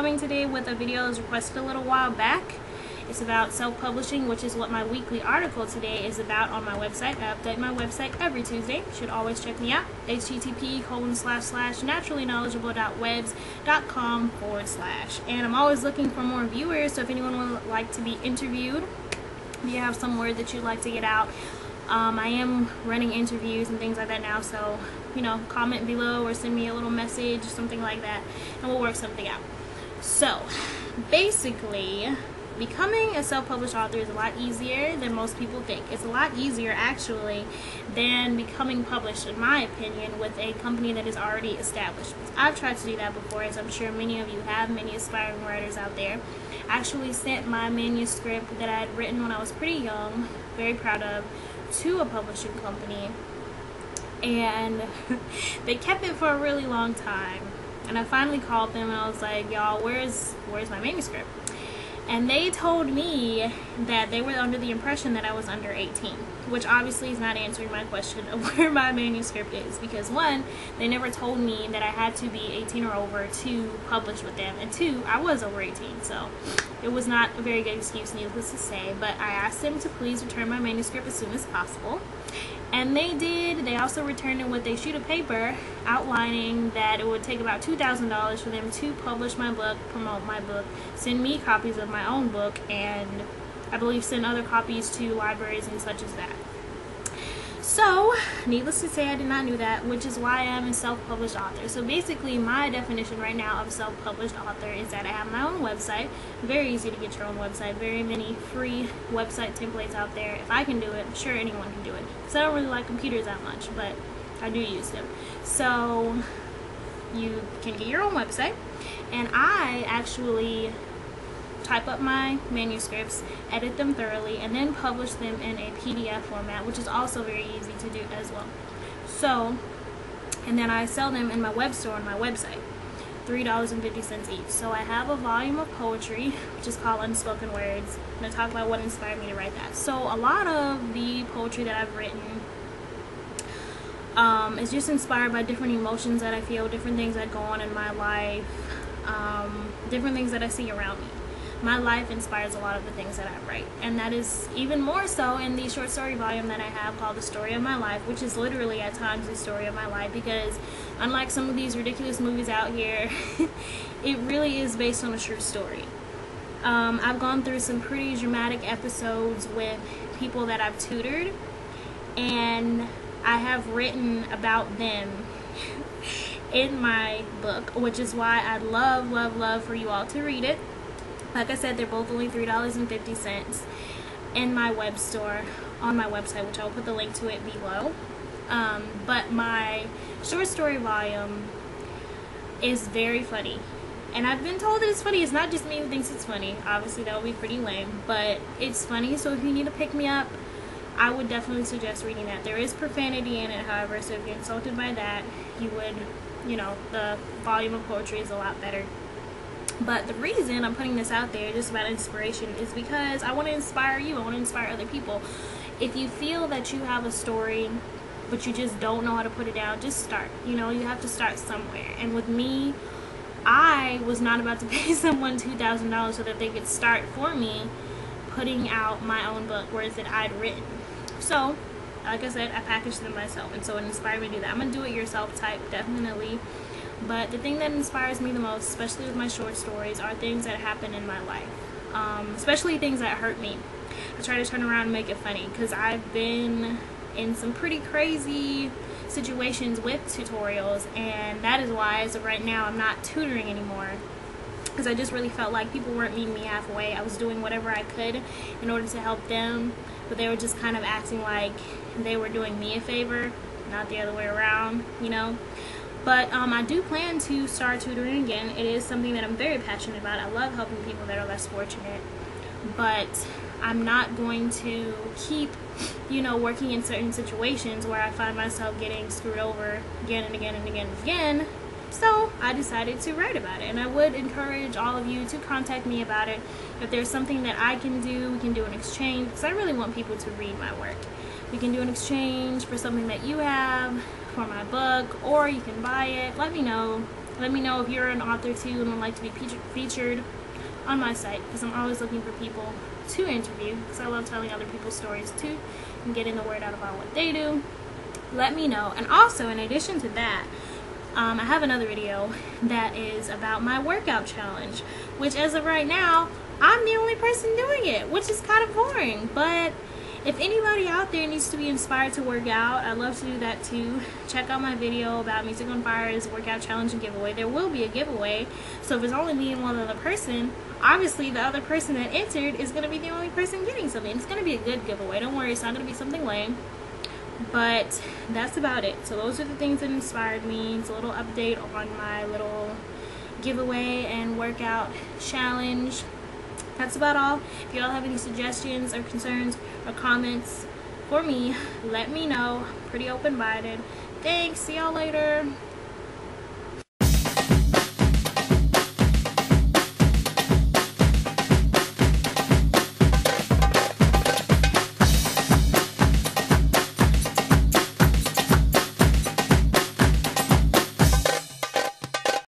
Coming today with a video that was requested a little while back. It's about self-publishing, which is what my weekly article today is about on my website. I update my website every Tuesday. You should always check me out. http colon slash slash naturallyknowledgeable.webs.com forward slash. And I'm always looking for more viewers, so if anyone would like to be interviewed, if you have some word that you'd like to get out, um, I am running interviews and things like that now, so you know, comment below or send me a little message, something like that, and we'll work something out. So, basically, becoming a self-published author is a lot easier than most people think. It's a lot easier, actually, than becoming published, in my opinion, with a company that is already established. I've tried to do that before, as I'm sure many of you have, many aspiring writers out there. I actually sent my manuscript that I had written when I was pretty young, very proud of, to a publishing company and they kept it for a really long time and I finally called them and I was like y'all where's where's my manuscript? And they told me that they were under the impression that I was under 18 which obviously is not answering my question of where my manuscript is because one they never told me that I had to be 18 or over to publish with them and two I was over 18 so it was not a very good excuse needless to say but I asked them to please return my manuscript as soon as possible and they did. They also returned it with a sheet of paper outlining that it would take about $2,000 for them to publish my book, promote my book, send me copies of my own book, and I believe send other copies to libraries and such as that. So, needless to say, I did not know that, which is why I am a self-published author. So basically, my definition right now of self-published author is that I have my own website. Very easy to get your own website. Very many free website templates out there. If I can do it, I'm sure anyone can do it. Because I don't really like computers that much, but I do use them. So you can get your own website, and I actually type up my manuscripts, edit them thoroughly, and then publish them in a PDF format, which is also very easy to do as well. So, and then I sell them in my web store on my website. $3.50 each. So I have a volume of poetry, which is called Unspoken Words. I'm going to talk about what inspired me to write that. So a lot of the poetry that I've written um, is just inspired by different emotions that I feel, different things that go on in my life, um, different things that I see around me my life inspires a lot of the things that I write. And that is even more so in the short story volume that I have called The Story of My Life, which is literally at times the story of my life because unlike some of these ridiculous movies out here, it really is based on a true story. Um, I've gone through some pretty dramatic episodes with people that I've tutored, and I have written about them in my book, which is why I'd love, love, love for you all to read it. Like I said, they're both only $3.50 in my web store on my website, which I will put the link to it below. Um, but my short story volume is very funny. And I've been told that it's funny. It's not just me who thinks it's funny. Obviously, that would be pretty lame. But it's funny, so if you need to pick me up, I would definitely suggest reading that. There is profanity in it, however, so if you're insulted by that, you would, you know, the volume of poetry is a lot better. But the reason I'm putting this out there just about inspiration is because I want to inspire you. I want to inspire other people. If you feel that you have a story but you just don't know how to put it down, just start. You know, you have to start somewhere. And with me, I was not about to pay someone $2,000 so that they could start for me putting out my own book, words that I'd written. So, like I said, I packaged them myself, and so it inspired me to do that. I'm a do-it-yourself type, definitely. But the thing that inspires me the most, especially with my short stories, are things that happen in my life. Um, especially things that hurt me. I try to turn around and make it funny because I've been in some pretty crazy situations with tutorials and that is why as of right now I'm not tutoring anymore because I just really felt like people weren't meeting me halfway. I was doing whatever I could in order to help them but they were just kind of acting like they were doing me a favor not the other way around you know but um, I do plan to start tutoring again. It is something that I'm very passionate about. I love helping people that are less fortunate. But I'm not going to keep, you know, working in certain situations where I find myself getting screwed over again and again and again and again. So I decided to write about it. And I would encourage all of you to contact me about it. If there's something that I can do, we can do an exchange. Because I really want people to read my work. We can do an exchange for something that you have for my book or you can buy it let me know Let me know if you're an author too and would like to be featured on my site because I'm always looking for people to interview because I love telling other people's stories too and getting the word out about what they do. Let me know. And also, in addition to that, um, I have another video that is about my workout challenge, which as of right now, I'm the only person doing it, which is kind of boring. But if anybody out there needs to be inspired to work out, I'd love to do that too. Check out my video about Music on Fire's workout challenge and giveaway. There will be a giveaway. So if it's only me and one other person, obviously the other person that entered is going to be the only person getting something. It's going to be a good giveaway. Don't worry, it's not going to be something lame. But that's about it. So those are the things that inspired me. It's a little update on my little giveaway and workout challenge that's about all. If y'all have any suggestions or concerns or comments for me, let me know. Pretty open-minded. Thanks. See y'all later.